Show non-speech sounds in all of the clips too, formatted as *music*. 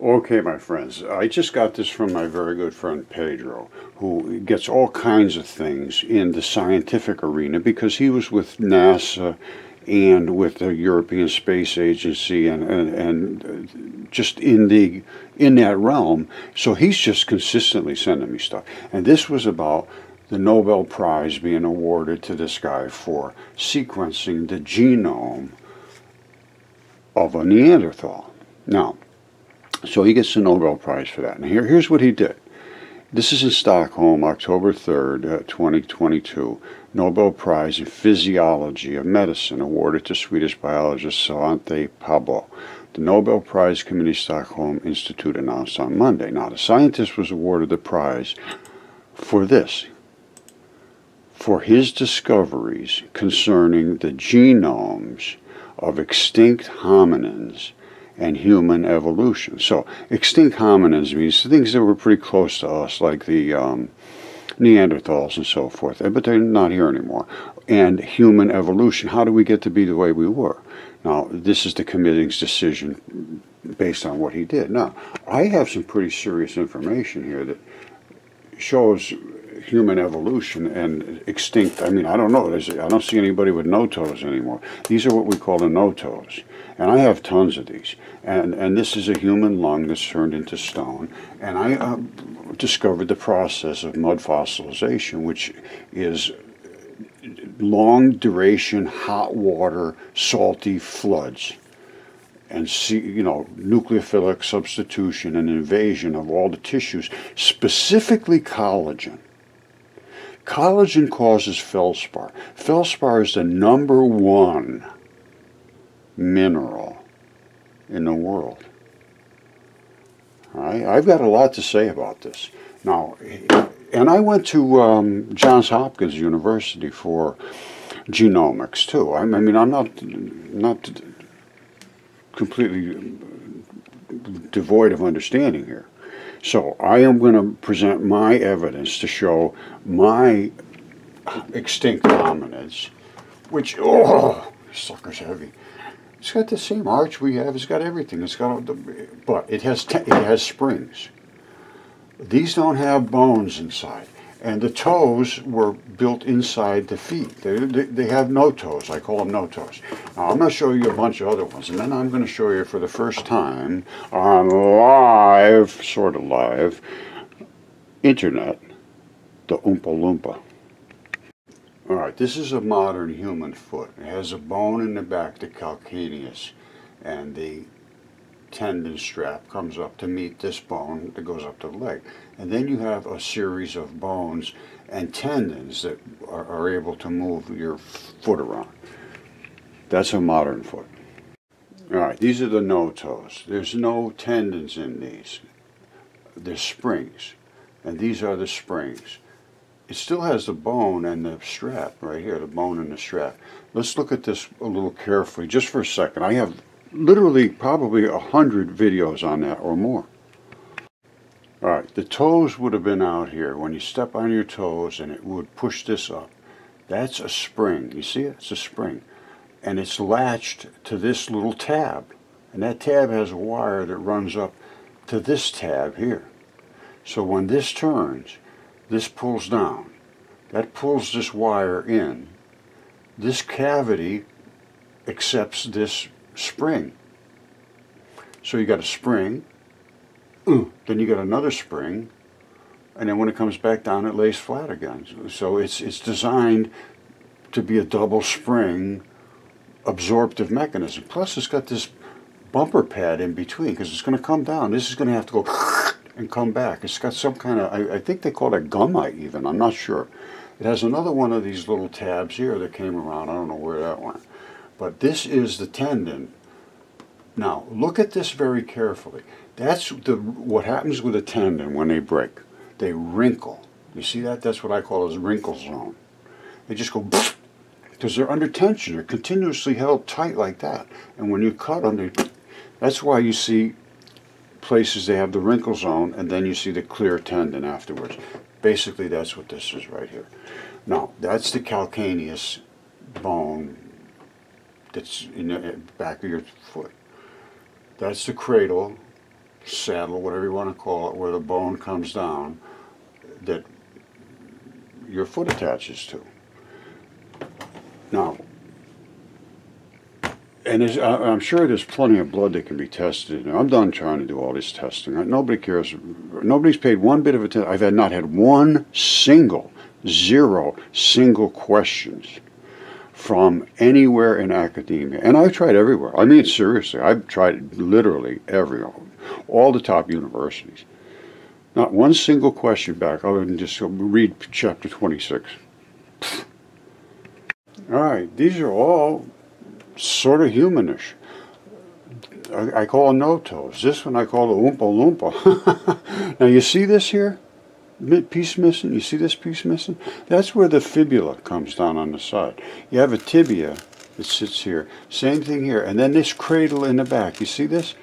Okay, my friends, I just got this from my very good friend Pedro, who gets all kinds of things in the scientific arena because he was with NASA and with the European Space Agency and, and, and uh, just in the in that realm. So he's just consistently sending me stuff. And this was about the Nobel Prize being awarded to this guy for sequencing the genome of a Neanderthal. Now, so he gets the Nobel Prize for that. And here, here's what he did. This is in Stockholm, October 3rd, uh, 2022. Nobel Prize in Physiology of Medicine awarded to Swedish biologist Svante Pääbo. The Nobel Prize Committee Stockholm Institute announced on Monday. Now, the scientist was awarded the prize for this for his discoveries concerning the genomes of extinct hominins and human evolution. So extinct hominins means things that were pretty close to us, like the um, Neanderthals and so forth, but they're not here anymore. And human evolution, how do we get to be the way we were? Now, this is the committee's decision based on what he did. Now, I have some pretty serious information here that shows human evolution and extinct. I mean, I don't know. I don't see anybody with no toes anymore. These are what we call the no toes. And I have tons of these. And, and this is a human lung that's turned into stone. And I uh, discovered the process of mud fossilization, which is long duration hot water salty floods and see, you know, nucleophilic substitution and invasion of all the tissues, specifically collagen. Collagen causes feldspar. Feldspar is the number one mineral in the world. Right? I've got a lot to say about this. Now, and I went to um, Johns Hopkins University for genomics too. I mean, I'm not not completely devoid of understanding here. So I am going to present my evidence to show my extinct hominids, which oh, sucker's heavy. It's got the same arch we have. It's got everything. It's got, the, but it has it has springs. These don't have bones inside, and the toes were built inside the feet. They, they, they have no toes. I call them no toes. Now I'm going to show you a bunch of other ones, and then I'm going to show you for the first time on live, sort of live, internet, the Oompa Loompa. All right, this is a modern human foot. It has a bone in the back, the calcaneus, and the tendon strap comes up to meet this bone that goes up to the leg. And then you have a series of bones and tendons that are, are able to move your foot around. That's a modern foot. All right, these are the no toes. There's no tendons in these. There's springs, and these are the springs it still has the bone and the strap right here, the bone and the strap. Let's look at this a little carefully, just for a second. I have literally probably a hundred videos on that or more. All right, the toes would have been out here. When you step on your toes and it would push this up, that's a spring. You see it? It's a spring. And it's latched to this little tab. And that tab has a wire that runs up to this tab here. So when this turns, this pulls down. That pulls this wire in. This cavity accepts this spring. So you got a spring, then you got another spring, and then when it comes back down, it lays flat again. So it's it's designed to be a double spring absorptive mechanism. Plus, it's got this bumper pad in between because it's going to come down. This is going to have to go and come back. It's got some kind of, I, I think they call it a gumite even, I'm not sure. It has another one of these little tabs here that came around. I don't know where that went. But this is the tendon. Now, look at this very carefully. That's the what happens with a tendon when they break. They wrinkle. You see that? That's what I call a wrinkle zone. They just go because they're under tension. They're continuously held tight like that. And when you cut them, they, that's why you see places they have the wrinkle zone and then you see the clear tendon afterwards. Basically that's what this is right here. Now that's the calcaneus bone that's in the uh, back of your foot. That's the cradle saddle, whatever you want to call it, where the bone comes down that your foot attaches to. Now, and I'm sure there's plenty of blood that can be tested. I'm done trying to do all this testing. Nobody cares. Nobody's paid one bit of attention. I've had not had one single, zero, single questions from anywhere in academia. And I've tried everywhere. I mean, seriously, I've tried literally everywhere, all the top universities. Not one single question back other than just read chapter 26. All right, these are all sort of humanish. I, I call no toes. This one I call the Oompa Loompa. *laughs* now you see this here? Piece missing? You see this piece missing? That's where the fibula comes down on the side. You have a tibia that sits here. Same thing here. And then this cradle in the back. You see this?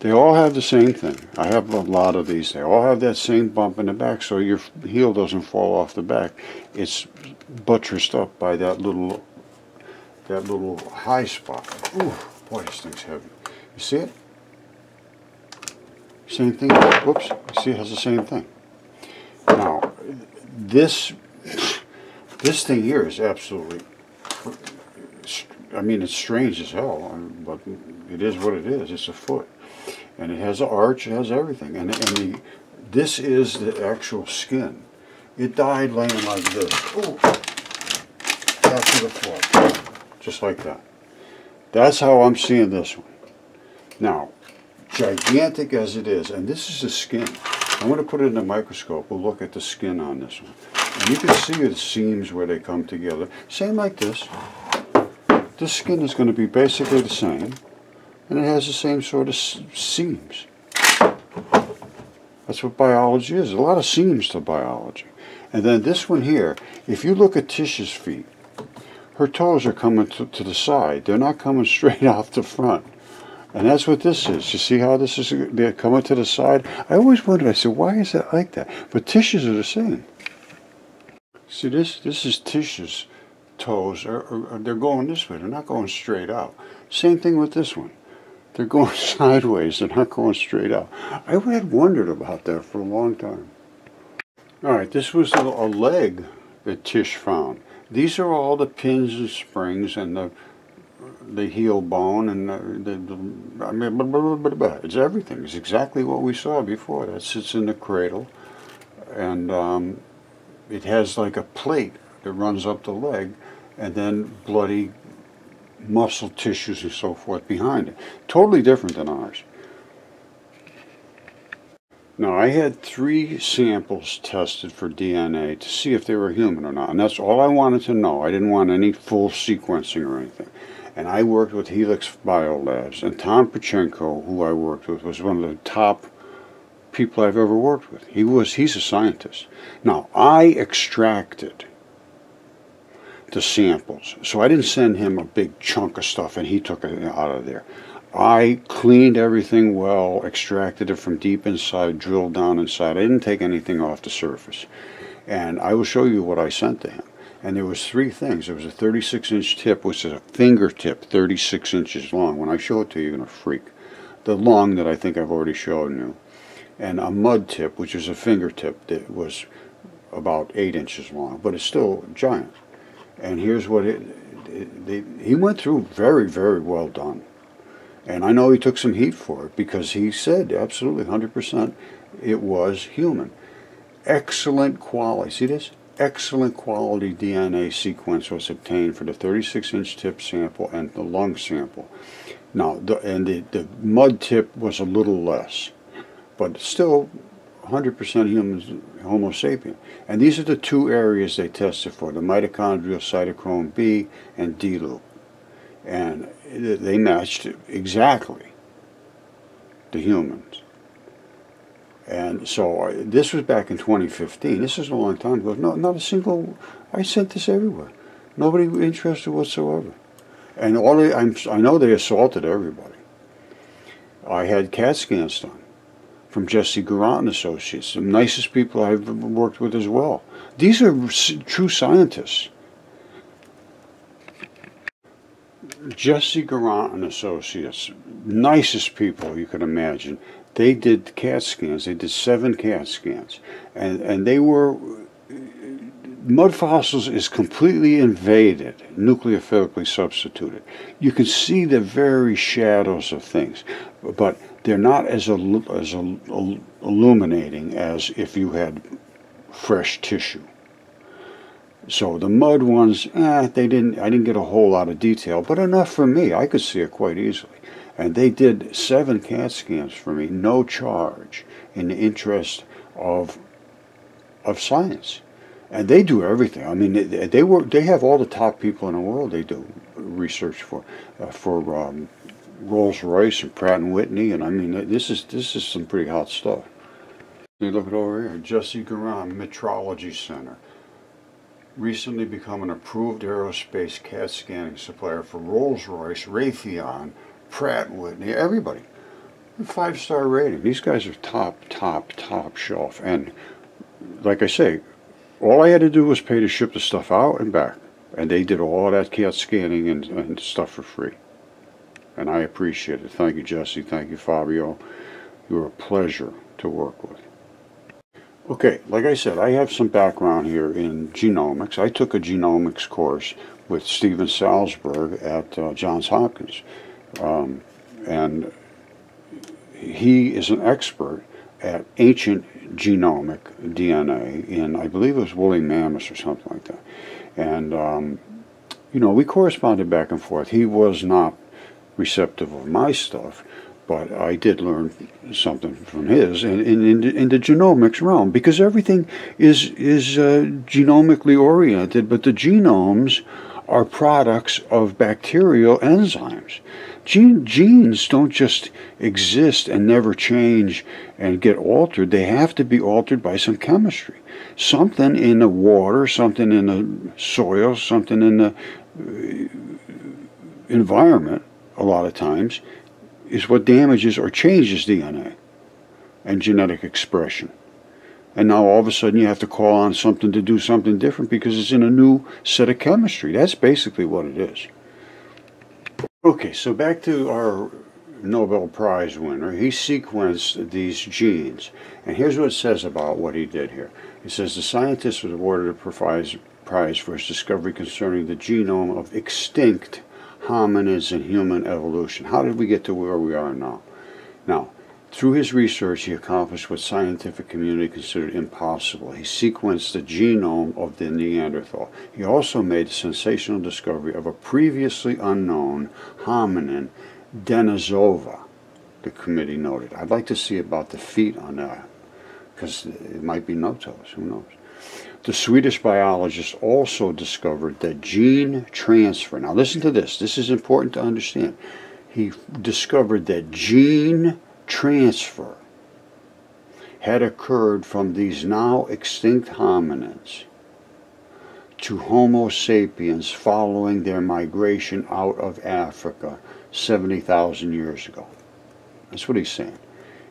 They all have the same thing. I have a lot of these. They all have that same bump in the back so your heel doesn't fall off the back. It's buttressed up by that little that little high spot. Ooh, boy, this thing's heavy. You see it? Same thing. Whoops. See it has the same thing. Now, this this thing here is absolutely. I mean, it's strange as hell, um, but it is what it is. It's a foot, and it has an arch. It has everything, and and the this is the actual skin. It died laying like this. Ooh, the floor just like that. That's how I'm seeing this one. Now, gigantic as it is, and this is the skin. I'm going to put it in the microscope. We'll look at the skin on this one. And you can see the seams where they come together. Same like this. This skin is going to be basically the same. And it has the same sort of seams. That's what biology is. A lot of seams to biology. And then this one here, if you look at Tish's feet, her toes are coming to, to the side. They're not coming *laughs* straight off the front. And that's what this is. You see how this is they're coming to the side? I always wondered, I said, why is that like that? But Tish's are the same. See this this is Tish's toes are, are, they're going this way, they're not going straight out. Same thing with this one. They're *laughs* going sideways, they're not going straight out. I had wondered about that for a long time. Alright, this was a, a leg that Tish found. These are all the pins and springs and the the heel bone and the, the, the I mean, blah, blah, blah, it's everything. It's exactly what we saw before. That sits in the cradle, and um, it has like a plate that runs up the leg, and then bloody muscle tissues and so forth behind it. Totally different than ours. Now, I had three samples tested for DNA to see if they were human or not, and that's all I wanted to know. I didn't want any full sequencing or anything. And I worked with Helix Biolabs, and Tom Pachenko, who I worked with, was one of the top people I've ever worked with. He was, he's a scientist. Now, I extracted the samples, so I didn't send him a big chunk of stuff and he took it out of there. I cleaned everything well, extracted it from deep inside, drilled down inside. I didn't take anything off the surface. And I will show you what I sent to him. And there was three things. There was a 36 inch tip, which is a fingertip, 36 inches long. When I show it to you, you're going to freak. The long that I think I've already shown you. And a mud tip, which is a fingertip that was about 8 inches long, but it's still giant. And here's what it, it, it he went through very, very well done. And I know he took some heat for it because he said absolutely 100% it was human. Excellent quality. See this? Excellent quality DNA sequence was obtained for the 36 inch tip sample and the lung sample. Now, the, and the, the mud tip was a little less, but still 100% human Homo sapien. And these are the two areas they tested for the mitochondrial cytochrome B and D loop. And they matched exactly the humans. And so uh, this was back in 2015. This is a long time ago. No, not a single. I sent this everywhere. Nobody interested whatsoever. And all they, I'm, I know they assaulted everybody. I had CAT scans done from Jesse Garant and Associates, the nicest people I've worked with as well. These are true scientists. Jesse Garant and Associates, nicest people you could imagine. they did CAT scans. They did seven CAT scans, and and they were mud fossils is completely invaded, nucleophilically substituted. You can see the very shadows of things, but they're not as as illuminating as if you had fresh tissue. So the mud ones, eh, they didn't. I didn't get a whole lot of detail, but enough for me. I could see it quite easily. And they did seven CAT scans for me, no charge, in the interest of of science. And they do everything. I mean, they, they work. They have all the top people in the world. They do research for uh, for um, Rolls Royce and Pratt and Whitney, and I mean, this is this is some pretty hot stuff. You look over here, Jesse Garant Metrology Center. Recently become an approved aerospace CAT scanning supplier for Rolls Royce, Raytheon, Pratt Whitney, everybody. Five star rating. These guys are top, top, top shelf. And like I say, all I had to do was pay to ship the stuff out and back. And they did all that CAT scanning and, and stuff for free. And I appreciate it. Thank you, Jesse. Thank you, Fabio. You were a pleasure to work with. Okay, like I said, I have some background here in genomics. I took a genomics course with Steven Salzberg at uh, Johns Hopkins. Um, and he is an expert at ancient genomic DNA in, I believe it was woolly mammoths or something like that. And, um, you know, we corresponded back and forth. He was not receptive of my stuff, but I did learn something from his in, in, in, the, genomics realm because everything is, is uh, genomically oriented, but the genomes are products of bacterial enzymes. Gene, genes don't just exist and never change and get altered. They have to be altered by some chemistry. Something in the water, something in the soil, something in the uh, environment, a lot of times, is what damages or changes DNA and genetic expression. And now all of a sudden you have to call on something to do something different because it's in a new set of chemistry. That's basically what it is. Okay, so back to our Nobel Prize winner. He sequenced these genes. And here's what it says about what he did here. It says the scientist was awarded a prize, prize for his discovery concerning the genome of extinct hominids in human evolution. How did we get to where we are now? Now, through his research, he accomplished what scientific community considered impossible. He sequenced the genome of the Neanderthal. He also made the sensational discovery of a previously unknown hominin, Denisova, the committee noted. I'd like to see about the feet on that, because it might be no-toes, who knows. The Swedish biologist also discovered that gene transfer, now listen to this, this is important to understand. He discovered that gene transfer had occurred from these now extinct hominids to Homo sapiens following their migration out of Africa 70,000 years ago. That's what he's saying.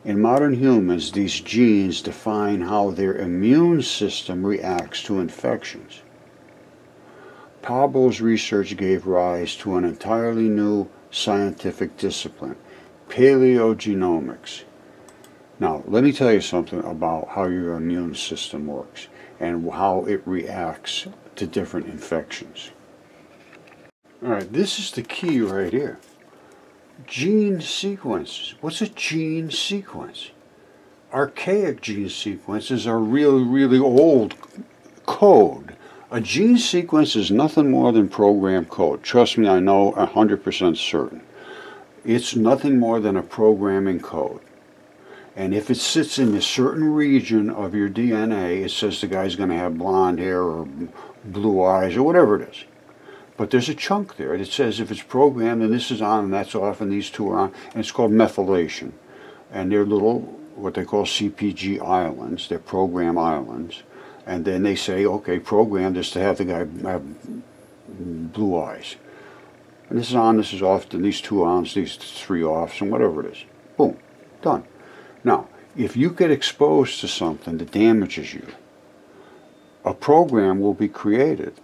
In modern humans, these genes define how their immune system reacts to infections. Pablo's research gave rise to an entirely new scientific discipline paleogenomics. Now, let me tell you something about how your immune system works and how it reacts to different infections. All right, this is the key right here. Gene sequences. What's a gene sequence? Archaic gene sequences are really, really old code. A gene sequence is nothing more than program code. Trust me, I know 100% certain. It's nothing more than a programming code. And if it sits in a certain region of your DNA, it says the guy's going to have blonde hair or blue eyes or whatever it is. But there's a chunk there that says if it's programmed and this is on and that's off and these two are on, and it's called methylation. And they're little, what they call CPG islands, they're program islands. And then they say, okay, program this to have the guy have blue eyes. And this is on, this is off, and these two ons, these three offs, and whatever it is. Boom, done. Now, if you get exposed to something that damages you, a program will be created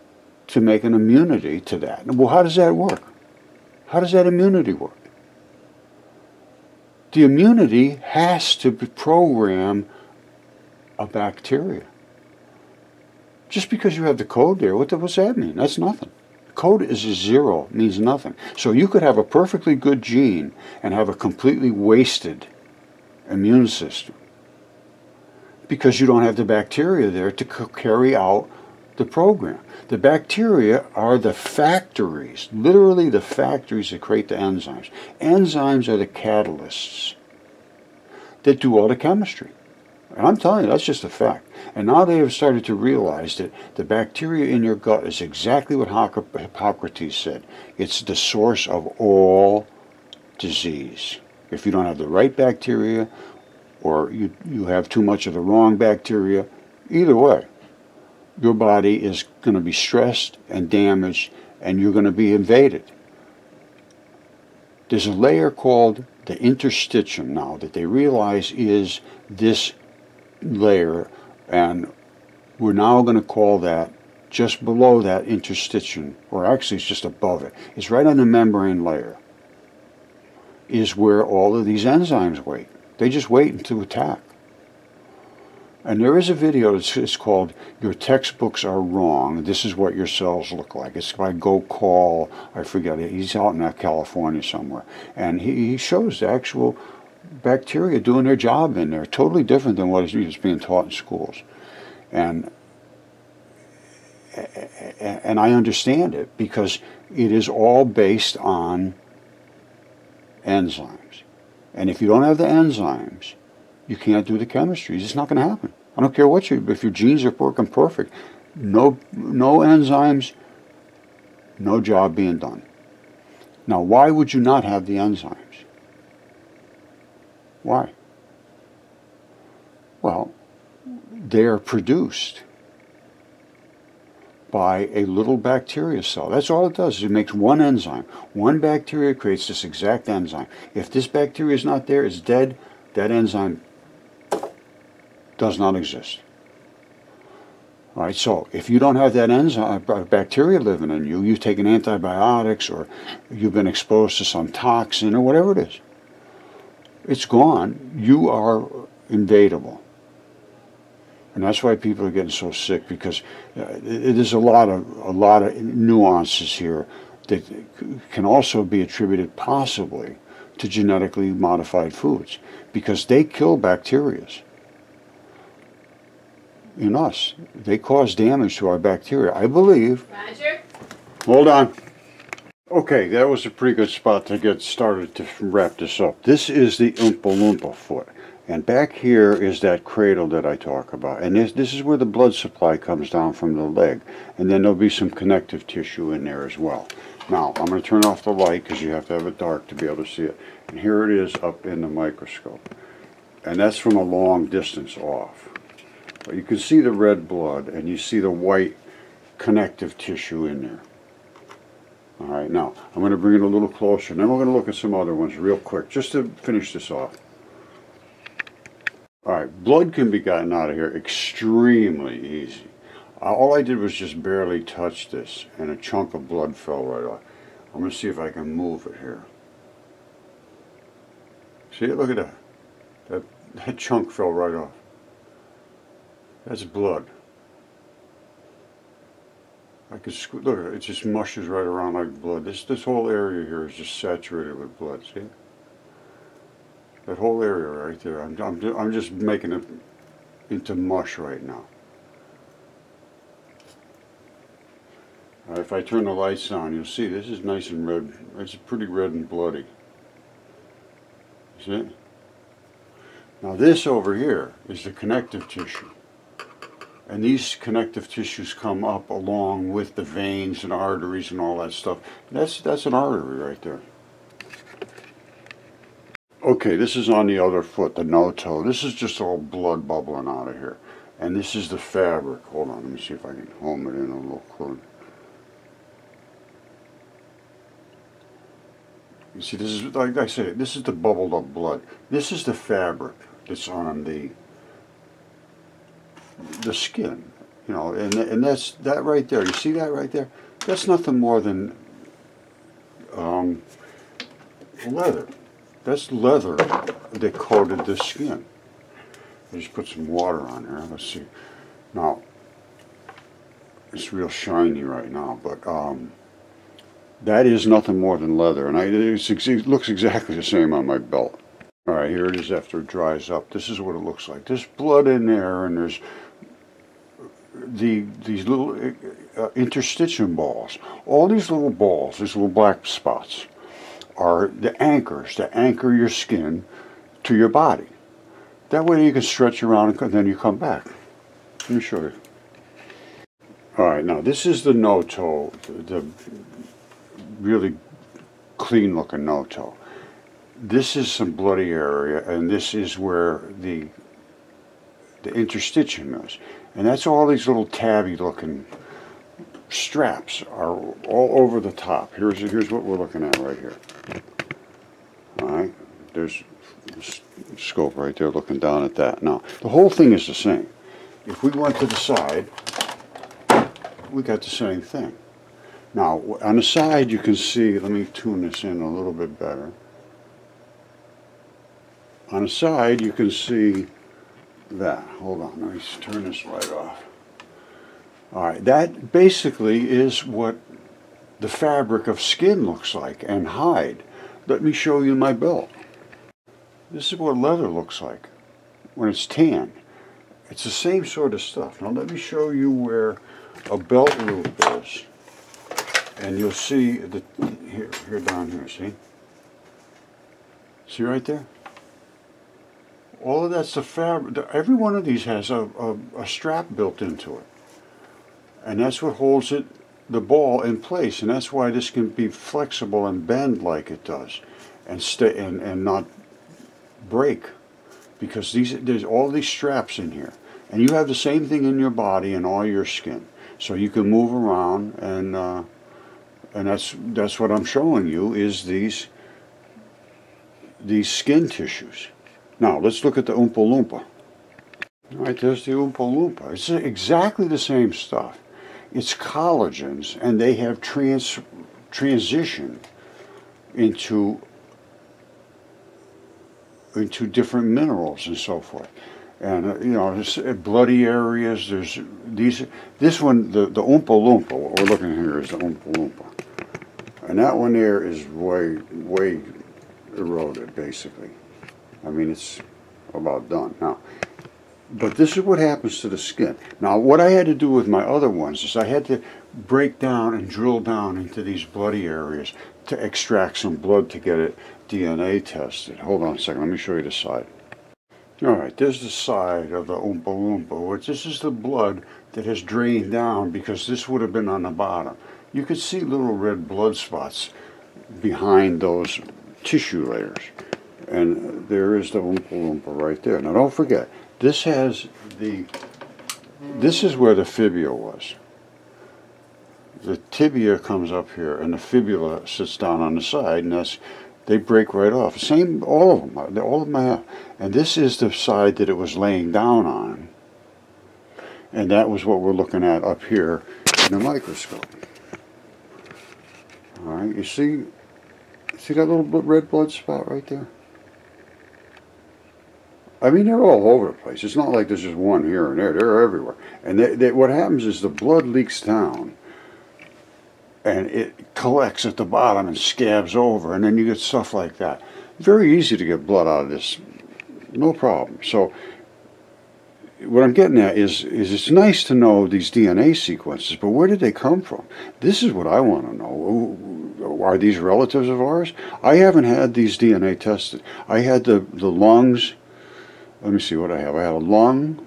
to make an immunity to that. Well, how does that work? How does that immunity work? The immunity has to program a bacteria. Just because you have the code there, what does that mean? That's nothing. Code is a zero, means nothing. So you could have a perfectly good gene and have a completely wasted immune system because you don't have the bacteria there to carry out the program. The bacteria are the factories, literally the factories that create the enzymes. Enzymes are the catalysts that do all the chemistry. And I'm telling you, that's just a fact. And now they have started to realize that the bacteria in your gut is exactly what Hippocrates said. It's the source of all disease. If you don't have the right bacteria or you, you have too much of the wrong bacteria, either way, your body is going to be stressed and damaged and you're going to be invaded. There's a layer called the interstitium now that they realize is this layer and we're now going to call that just below that interstitium, or actually it's just above it. It's right on the membrane layer, is where all of these enzymes wait. They just wait to attack. And there is a video, it's, it's, called Your Textbooks Are Wrong. This is what your cells look like. It's by Go Call, I forget it. He's out in uh, California somewhere. And he, he shows the actual bacteria doing their job in there, totally different than what is being taught in schools. And and I understand it because it is all based on enzymes. And if you don't have the enzymes, you can't do the chemistry. It's not going to happen. I don't care what you, if your genes are working perfect, no, no enzymes, no job being done. Now, why would you not have the enzymes? Why? Well, they are produced by a little bacteria cell. That's all it does. It makes one enzyme. One bacteria creates this exact enzyme. If this bacteria is not there, it's dead, that enzyme does not exist. All right, so if you don't have that enzyme, uh, bacteria living in you, you've taken antibiotics or you've been exposed to some toxin or whatever it is, it's gone. You are invadable. And that's why people are getting so sick because uh, there's a lot of a lot of nuances here that can also be attributed possibly to genetically modified foods because they kill bacteria in us. They cause damage to our bacteria. I believe. Roger. Hold on. Okay, that was a pretty good spot to get started to wrap this up. This is the Oompa Loompa foot. And back here is that cradle that I talk about. And this, this is where the blood supply comes down from the leg. And then there'll be some connective tissue in there as well. Now, I'm going to turn off the light because you have to have it dark to be able to see it. And here it is up in the microscope. And that's from a long distance off. You can see the red blood and you see the white connective tissue in there. All right, now I'm going to bring it a little closer, and then we're going to look at some other ones real quick, just to finish this off. All right, blood can be gotten out of here extremely easy. Uh, all I did was just barely touch this, and a chunk of blood fell right off. I'm going to see if I can move it here. See it? Look at that. That, that chunk fell right off. That's blood. I could look it, just mushes right around like blood. This this whole area here is just saturated with blood, see? That whole area right there, I'm, I'm, I'm just making it into mush right now. If I turn the lights on, you'll see this is nice and red. It's pretty red and bloody. See? Now this over here is the connective tissue. And these connective tissues come up along with the veins and arteries and all that stuff. That's, that's an artery right there. Okay, this is on the other foot, the no toe. This is just all blood bubbling out of here. And this is the fabric. Hold on, let me see if I can home it in a little closer. You see, this is, like I said, this is the bubbled up blood. This is the fabric that's on the the skin, you know, and and that's that right there. You see that right there? That's nothing more than um, leather. That's leather that coated the skin. I just put some water on there. Let's see. Now, it's real shiny right now, but um, that is nothing more than leather, and I, it looks exactly the same on my belt. All right, here it is after it dries up. This is what it looks like. There's blood in there, and there's the these little uh, interstitium balls. All these little balls, these little black spots, are the anchors that anchor your skin to your body. That way you can stretch around and then you come back. Let me show you. All right, now this is the no-toe, the, the really clean looking no-toe. This is some bloody area and this is where the the interstitium is. And that's all these little tabby looking straps are all over the top. Here's, here's what we're looking at right here. All right, there's scope right there looking down at that. Now, the whole thing is the same. If we went to the side, we got the same thing. Now, on the side you can see, let me tune this in a little bit better. On the side you can see that. Hold on, let me turn this light off. All right, that basically is what the fabric of skin looks like and hide. Let me show you my belt. This is what leather looks like when it's tan. It's the same sort of stuff. Now let me show you where a belt loop is. And you'll see the here here down here, see? See right there? All of that's the fabric. Every one of these has a, a, a strap built into it. And that's what holds it, the ball in place. And that's why this can be flexible and bend like it does. And stay and, and not break. Because these there's all these straps in here. And you have the same thing in your body and all your skin. So you can move around and uh, and that's that's what I'm showing you is these these skin tissues. Now, let's look at the Oompa Loompa. Right, there's the Oompa Loompa. It's exactly the same stuff. It's collagens, and they have trans transition into into different minerals and so forth. And uh, you know, there's uh, bloody areas. There's these. This one, the the Oompa Loompa. What we're looking at here is the Oompa Loompa, and that one there is way way eroded, basically. I mean, it's about done now. But this is what happens to the skin. Now, what I had to do with my other ones is I had to break down and drill down into these bloody areas to extract some blood to get it DNA tested. Hold on a second, let me show you the side. All right, there's the side of the Oompa Loompa, this is the blood that has drained down because this would have been on the bottom. You could see little red blood spots behind those tissue layers. And there is the Oompa Loompa right there. Now don't forget, this has the, this is where the fibula was. The tibia comes up here and the fibula sits down on the side and that's, they break right off. Same, all of them, uh, all of them have. And this is the side that it was laying down on. And that was what we're looking at up here in the microscope. All right, you see, see that little red blood spot right there? I mean, they're all over the place. It's not like there's just one here and there. They're everywhere. And they, they, what happens is the blood leaks down and it collects at the bottom and scabs over, and then you get stuff like that. Very easy to get blood out of this, no problem. So, what I'm getting at is, is it's nice to know these DNA sequences, but where did they come from? This is what I want to know. Are these relatives of ours? I haven't had these DNA tested. I had the, the lungs let me see what I have. I had a lung.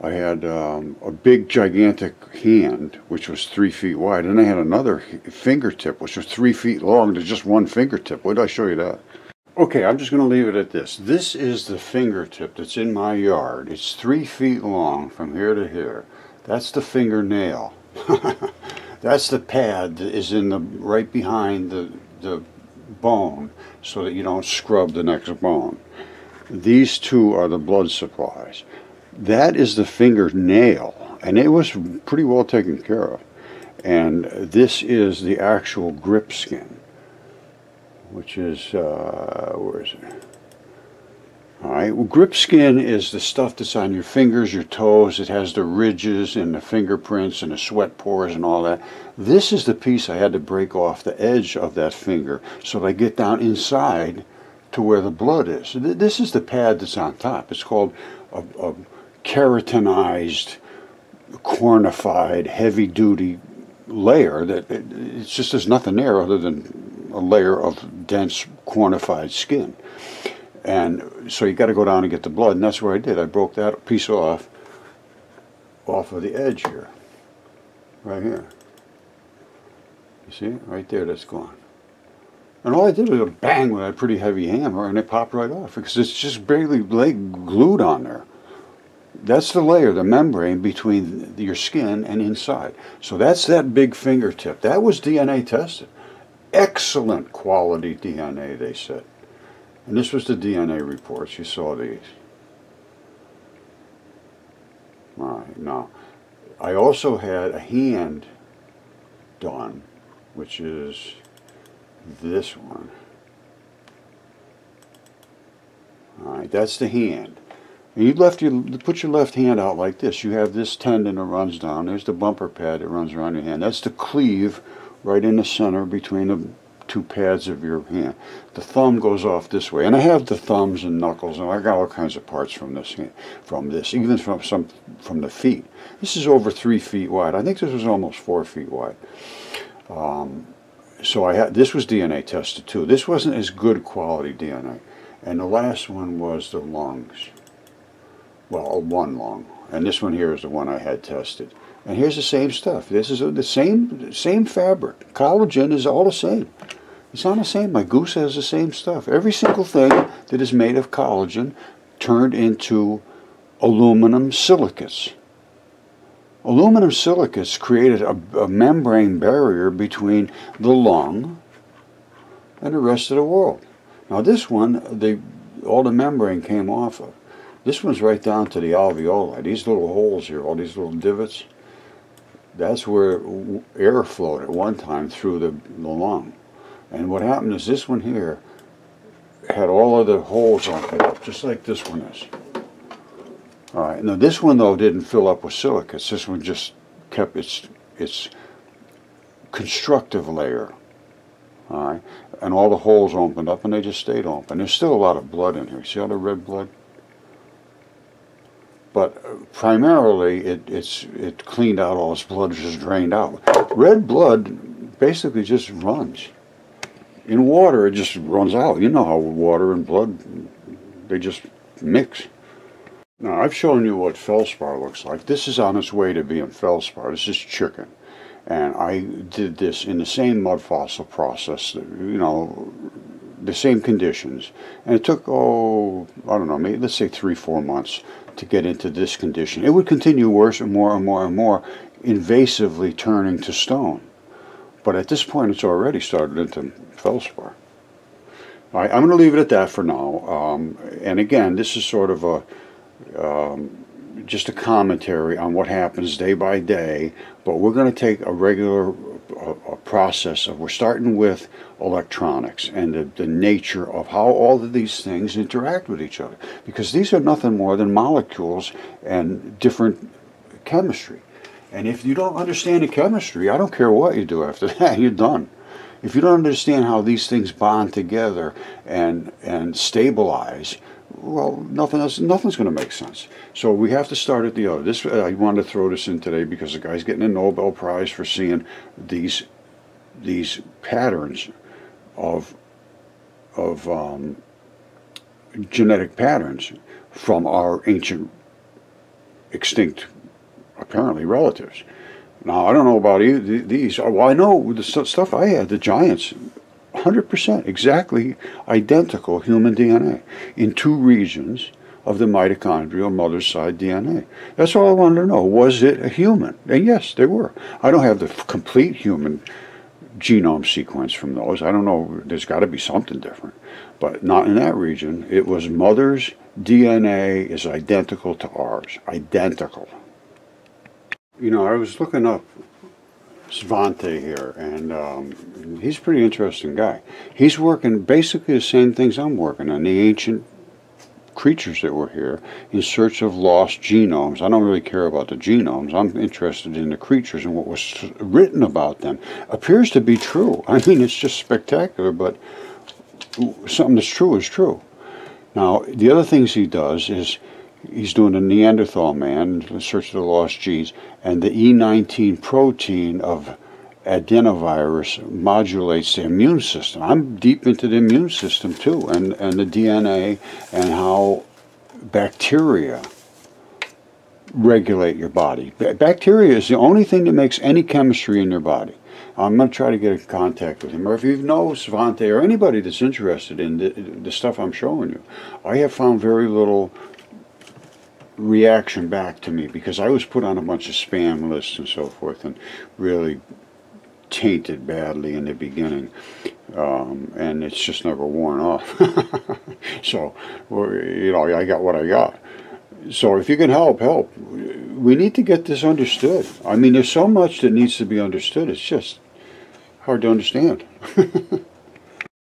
I had um, a big, gigantic hand, which was three feet wide, and I had another fingertip, which was three feet long to just one fingertip. Where did I show you that? Okay, I'm just going to leave it at this. This is the fingertip that's in my yard. It's three feet long from here to here. That's the fingernail. *laughs* that's the pad that is in the right behind the the bone, so that you don't scrub the next bone. These two are the blood supplies. That is the fingernail, and it was pretty well taken care of. And this is the actual grip skin, which is, uh, where is it? All right, well, grip skin is the stuff that's on your fingers, your toes. It has the ridges and the fingerprints and the sweat pores and all that. This is the piece I had to break off the edge of that finger so that I get down inside to where the blood is. This is the pad that's on top. It's called a, a keratinized, cornified, heavy-duty layer that it, it's just there's nothing there other than a layer of dense cornified skin. And so you got to go down and get the blood, and that's what I did. I broke that piece off, off of the edge here, right here. You see, right there, that's gone. And all I did was a bang with a pretty heavy hammer, and it popped right off because it's just barely glued on there. That's the layer, the membrane between your skin and inside. So that's that big fingertip. That was DNA tested. Excellent quality DNA, they said. And this was the DNA reports. You saw these. Right, now, I also had a hand done, which is this one. All right, that's the hand. And you left your put your left hand out like this. You have this tendon that runs down. There's the bumper pad that runs around your hand. That's the cleave right in the center between the two pads of your hand. The thumb goes off this way, and I have the thumbs and knuckles, and I got all kinds of parts from this, hand, from this, even from some from the feet. This is over three feet wide. I think this was almost four feet wide. Um, so I had this was DNA tested too. This wasn't as good quality DNA, and the last one was the lungs. Well, one lung, and this one here is the one I had tested. And here's the same stuff. This is the same same fabric. Collagen is all the same. It's all the same. My goose has the same stuff. Every single thing that is made of collagen turned into aluminum silicates. Aluminum silicates created a, a membrane barrier between the lung and the rest of the world. Now this one, the, all the membrane came off of. This one's right down to the alveoli. These little holes here, all these little divots, that's where air flowed at one time through the, the lung. And what happened is this one here had all of the holes on it, just like this one is. All right, now this one though didn't fill up with silicates. This one just kept its its constructive layer. All right, and all the holes opened up and they just stayed open. There's still a lot of blood in here. See all the red blood? but uh, primarily it, it's it cleaned out all its blood, just drained out. Red blood basically just runs. In water, it just runs out. You know how water and blood, they just mix. Now, I've shown you what feldspar looks like. This is on its way to being feldspar. This is chicken. And I did this in the same mud fossil process, you know, the same conditions. And it took, oh, I don't know, maybe let's say three, four months to get into this condition. It would continue worse and more and more and more, invasively turning to stone. But at this point, it's already started into feldspar. All right, I'm going to leave it at that for now. Um, and again, this is sort of a um, just a commentary on what happens day by day. But we're going to take a regular a process of we're starting with electronics and the, the nature of how all of these things interact with each other. Because these are nothing more than molecules and different chemistry. And if you don't understand the chemistry, I don't care what you do after *laughs* that, you're done. If you don't understand how these things bond together and, and stabilize, well, nothing else, nothing's going to make sense. So we have to start at the other. This I wanted to throw this in today because the guy's getting a Nobel Prize for seeing these these patterns of of um, genetic patterns from our ancient extinct apparently relatives. Now I don't know about you, these. Well, I know the stuff I had. The giants 100% exactly identical human DNA in two regions of the mitochondrial mother's side DNA. That's all I wanted to know. Was it a human? And yes, they were. I don't have the complete human genome sequence from those. I don't know. There's got to be something different. But not in that region. It was mother's DNA is identical to ours. Identical. You know, I was looking up Svante here, and um, he's a pretty interesting guy. He's working basically the same things I'm working on, the ancient creatures that were here in search of lost genomes. I don't really care about the genomes. I'm interested in the creatures and what was written about them. Appears to be true. *laughs* I mean, it's just spectacular, but something that's true is true. Now, the other things he does is he's doing a Neanderthal man, in search of the lost genes, and the E19 protein of adenovirus modulates the immune system. I'm deep into the immune system too, and, and the DNA and how bacteria regulate your body. Bacteria is the only thing that makes any chemistry in your body. I'm going to try to get in contact with him. Or if you know Svante or anybody that's interested in the, the stuff I'm showing you, I have found very little reaction back to me because I was put on a bunch of spam lists and so forth and really tainted badly in the beginning. Um, and it's just never worn off. *laughs* so, you know, I got what I got. So if you can help, help. We need to get this understood. I mean, there's so much that needs to be understood. It's just hard to understand. *laughs*